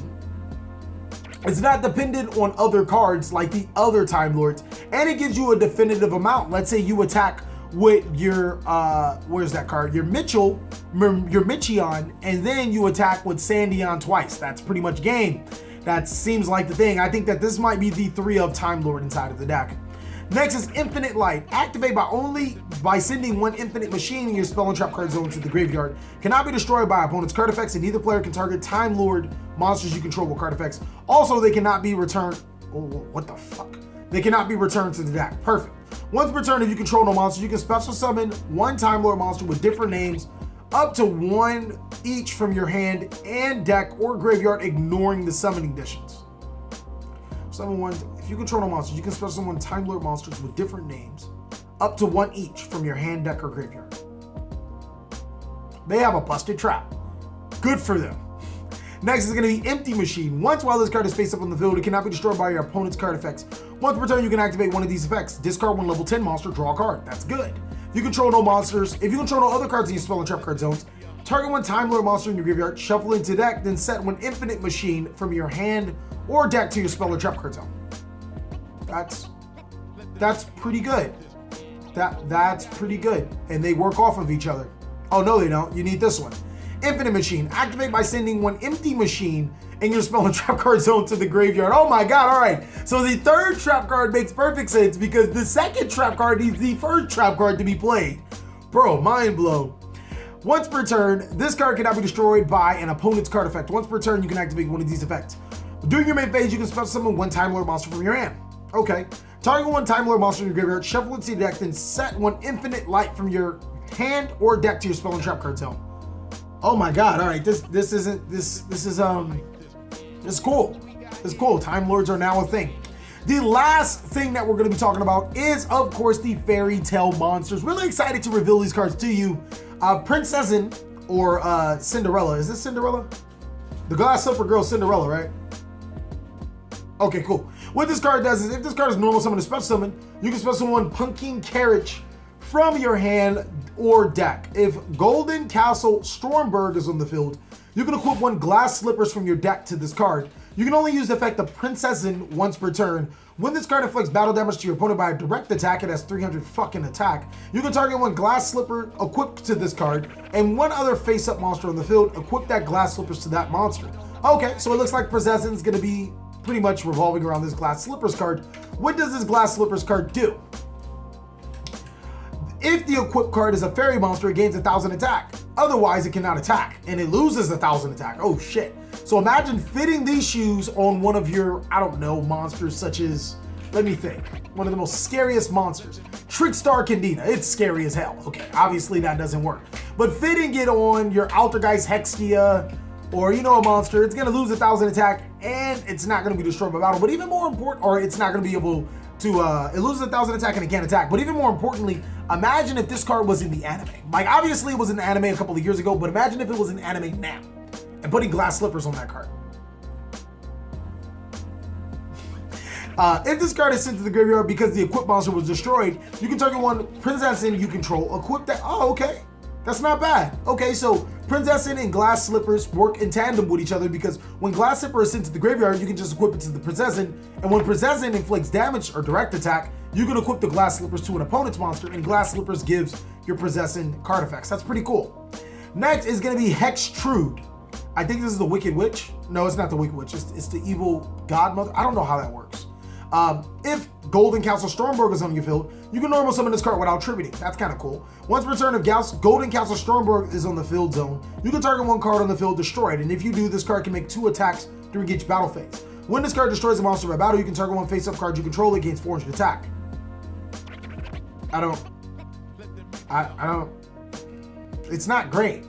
it's not dependent on other cards like the other Time Lords, and it gives you a definitive amount. Let's say you attack with your uh where's that card? Your Mitchell, your Michion, and then you attack with Sandaion twice. That's pretty much game. That seems like the thing. I think that this might be the three of Time Lord inside of the deck. Next is Infinite Light. Activate by only by sending one Infinite Machine in your Spell and Trap card zone to the graveyard. Cannot be destroyed by opponent's card effects, and neither player can target Time Lord monsters you control with card effects. Also, they cannot be returned. Oh, what the fuck? They cannot be returned to the deck. Perfect. Once per turn, if you control no monsters, you can special summon one Time Lord monster with different names, up to one each from your hand and deck or graveyard, ignoring the summoning conditions. Summon one. You control no monsters, you can special summon Time Lord monsters with different names, up to one each from your hand, deck, or graveyard. They have a busted trap. Good for them. Next is going to be Empty Machine. Once while this card is face up on the field, it cannot be destroyed by your opponent's card effects. Once per turn, you can activate one of these effects. Discard one level 10 monster, draw a card. That's good. You control no monsters, if you control no other cards in your spell and trap card zones, target one Time Lord monster in your graveyard, shuffle into deck, then set one Infinite Machine from your hand or deck to your spell or trap card zone. That's that's pretty good. That that's pretty good. And they work off of each other. Oh no, they don't. You need this one. Infinite Machine. Activate by sending one empty machine in your spell and trap card zone to the graveyard. Oh my god, all right. So the third trap card makes perfect sense because the second trap card needs the first trap card to be played. Bro, mind blow. Once per turn, this card cannot be destroyed by an opponent's card effect. Once per turn, you can activate one of these effects. During your main phase, you can special summon one Time Lord monster from your hand. Okay. Target one Time Lord monster in your graveyard, shuffle it to your deck, then set one Infinite Light from your hand or deck to your spell and trap card zone. Oh my god, all right, this this isn't, this, this is, um, this is cool. It's cool, Time Lords are now a thing. The last thing that we're gonna be talking about is, of course, the Fairy Tale Monsters. Really excited to reveal these cards to you. Uh, Prinzessin, or uh, Cinderella, is this Cinderella? The Glass Slipper Girl Cinderella, right? Okay, cool. What this card does is if this card is normal summon a special summon, you can special summon Pumpkin Carriage from your hand or deck. If Golden Castle Stormberg is on the field, you can equip one Glass Slippers from your deck to this card. You can only use the effect of Prinzessin once per turn. When this card inflicts battle damage to your opponent by a direct attack, it has 300 fucking attack. You can target one Glass Slipper equipped to this card, and one other face-up monster on the field, equip that Glass Slippers to that monster. Okay, so it looks like Prinzessin's gonna be pretty much revolving around this Glass Slippers card. What does this Glass Slippers card do? If the equipped card is a fairy monster, it gains a thousand attack. Otherwise, it cannot attack, and it loses a thousand attack. Oh shit. So imagine fitting these shoes on one of your, I don't know, monsters such as, let me think, one of the most scariest monsters. Trickstar Candina, it's scary as hell. Okay, obviously that doesn't work. But fitting it on your Altergeist Hexstia, or you know a monster, it's gonna lose a thousand attack, and it's not gonna be destroyed by battle. But even more important, or it's not gonna be able to, uh, it loses a thousand attack and it can't attack. But even more importantly, imagine if this card was in the anime. Like, obviously it was in the anime a couple of years ago, but imagine if it was in anime now and putting glass slippers on that card. Uh, if this card is sent to the graveyard because the equipped monster was destroyed, you can target one princess in you control, equip that. Oh, okay. That's not bad. Okay, so Prinzessin and Glass Slippers work in tandem with each other because when Glass Slipper is sent to the graveyard, you can just equip it to the Prinzessin, and when Prinzessin inflicts damage or direct attack, you can equip the Glass Slippers to an opponent's monster, and Glass Slippers gives your Prinzessin card effects. That's pretty cool. Next is gonna be Hexe Trude. I think this is the Wicked Witch. No, it's not the Wicked Witch. It's, it's the evil godmother. I don't know how that works. Um, if Golden Castle Stormberg is on your field, you can normal summon this card without tributing. That's kind of cool. Once return of Gals Golden Castle Stormberg is on the field zone, you can target one card on the field, destroy it. And if you do, this card can make two attacks during each battle phase. When this card destroys a monster by battle, you can target one face-up card you control against 400 attack. I don't... I, I don't... It's not great.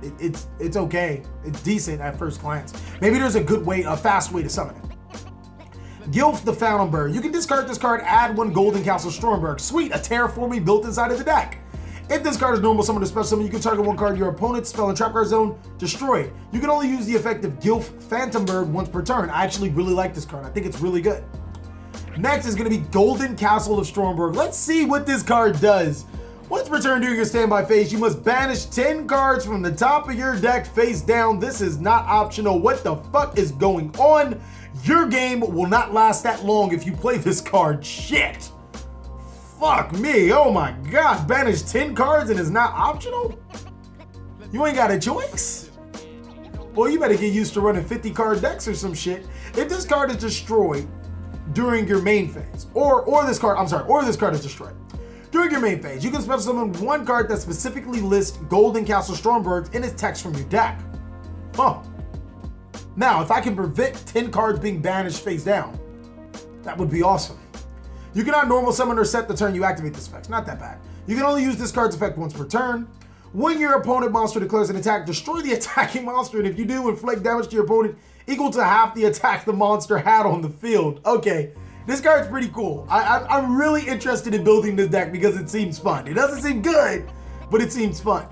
It, it's it's okay. It's decent at first glance. Maybe there's a good way, a fast way to summon it. Gilf the Fountain Bird. You can discard this card, add one Golden Castle Stormberg. Sweet, a terraforming built inside of the deck. If this card is normal summon or special summon, you can target one card your opponent's spell and trap card zone, destroy it. You can only use the effect of Gilf Phantom Bird once per turn. I actually really like this card. I think it's really good. Next is going to be Golden Castle of Stormberg. Let's see what this card does. Once per turn during your standby phase, you must banish 10 cards from the top of your deck face down. This is not optional. What the fuck is going on? Your game will not last that long if you play this card. Shit. Fuck me. Oh my god. Banish 10 cards and it's not optional? You ain't got a choice? Well, you better get used to running 50 card decks or some shit. If this card is destroyed during your main phase, or or this card, I'm sorry, or this card is destroyed. During your main phase, you can special summon one card that specifically lists Golden Castle Stormbergs in its text from your deck. Huh. Now, if I can prevent 10 cards being banished face down, that would be awesome. You cannot normal summon or set the turn you activate this effect. Not that bad. You can only use this card's effect once per turn. When your opponent monster declares an attack, destroy the attacking monster, and if you do, inflict damage to your opponent equal to half the attack the monster had on the field. Okay, this card's pretty cool. I, am really interested in building this deck because it seems fun. It doesn't seem good, but it seems fun.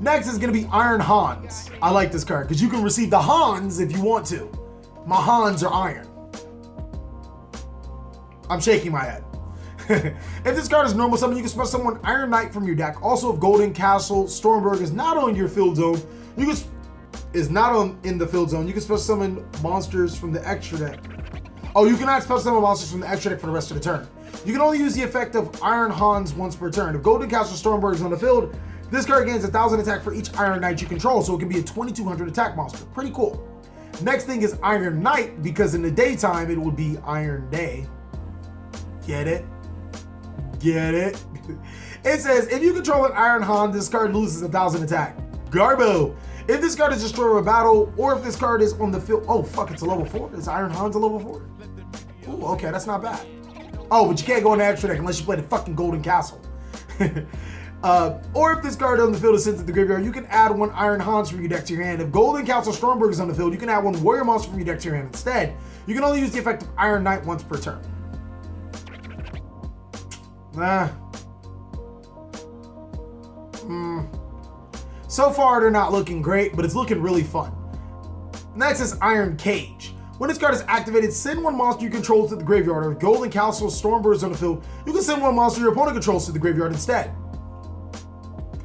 Next is to be Iron Hans. I like this card because you can receive the Hans if you want to. My Hans are iron. I'm shaking my head. if this card is normal summon, you can special summon Iron Knight from your deck. Also, if Golden Castle Stormberg is not on your field zone, you can is not on in the field zone. You can special summon monsters from the extra deck. Oh, you cannot special summon monsters from the extra deck for the rest of the turn. You can only use the effect of Iron Hans once per turn. If Golden Castle Stormberg is on the field, this card gains 1,000 attack for each Iron Knight you control, so it can be a 2,200 attack monster. Pretty cool. Next thing is Iron Knight, because in the daytime, it would be Iron Day. Get it? Get it? it says, if you control an Iron Han, this card loses 1,000 attack. Garbo. If this card is destroyed a battle, or if this card is on the field, oh fuck, it's a level four. Is Iron Han's a level four? Ooh, okay, that's not bad. Oh, but you can't go in the extra deck unless you play the fucking Golden Castle. Uh, or if this card on the field is sent to the graveyard, you can add one Iron Hans from your deck to your hand. If Golden Castle Stormberg is on the field, you can add one Warrior Monster from your deck to your hand instead. You can only use the effect of Iron Knight once per turn. Nah. Hmm. So far, they're not looking great, but it's looking really fun. Next is Iron Cage. When this card is activated, send one monster you control to the graveyard. Or if Golden Castle Stormberg is on the field, you can send one monster your opponent controls to the graveyard instead.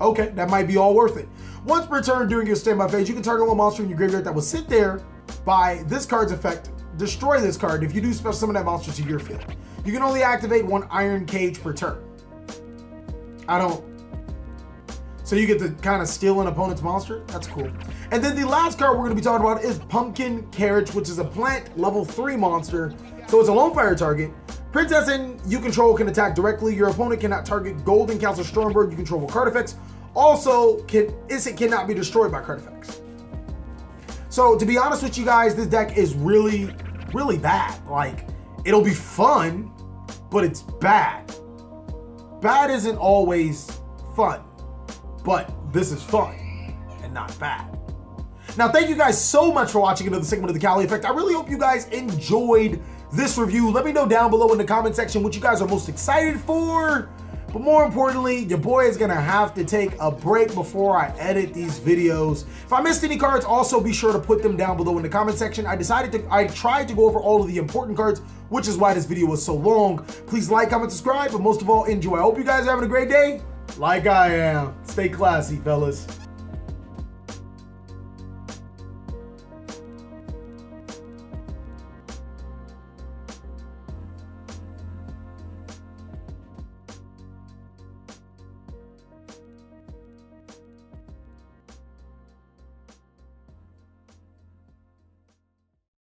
Okay, that might be all worth it. Once per turn during your standby phase, you can target one monster in your graveyard that will sit there by this card's effect. Destroy this card if you do special summon that monster to your field. You can only activate one Iron Cage per turn. I don't... So you get to kind of steal an opponent's monster? That's cool. And then the last card we're going to be talking about is Pumpkin Carriage, which is a plant level 3 monster. So it's a lone fire target. Prinzessin you control can attack directly. Your opponent cannot target Golden Castle Stormberg you control with card effects. Also, can Isset cannot be destroyed by card effects. So to be honest with you guys, this deck is really, really bad. Like, it'll be fun, but it's bad. Bad isn't always fun, but this is fun and not bad. Now, thank you guys so much for watching another segment of the Cali Effect. I really hope you guys enjoyed this review. Let me know down below in the comment section what you guys are most excited for. But more importantly, your boy is gonna have to take a break before I edit these videos. If I missed any cards, also be sure to put them down below in the comment section. I decided to, I tried to go over all of the important cards, which is why this video was so long. Please like, comment, subscribe, but most of all, enjoy. I hope you guys are having a great day, like I am. Stay classy, fellas.